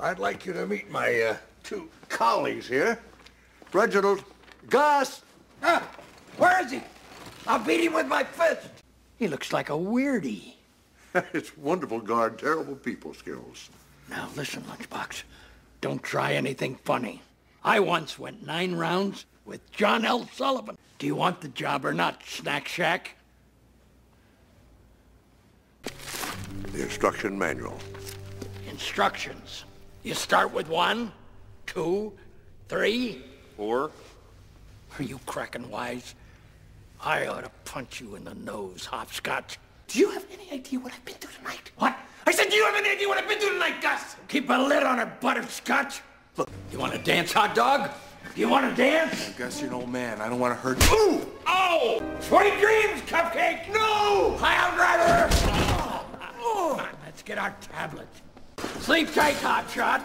I'd like you to meet my uh, two colleagues here. Reginald, Gus. Ah, where is he? I'll beat him with my fist. He looks like a weirdie. it's wonderful guard, terrible people skills. Now listen, Lunchbox. Don't try anything funny. I once went nine rounds with John L. Sullivan. Do you want the job or not, Snack Shack? The instruction manual. Instructions. You start with one, two, three. Four. Are you cracking wise? I ought to punch you in the nose, hopscotch. Do you have any idea what I've been through tonight? What? I said, do you have any idea what I've been through tonight, Gus? Keep a lid on her butterscotch. Look, you want to dance, hot dog? You want to dance? Gus, you're an old man. I don't want to hurt you. Ooh! Oh! Sweet dreams, Cupcake! No! Pile driver! Oh. Come on, let's get our tablet. Sleep tight, hot shot.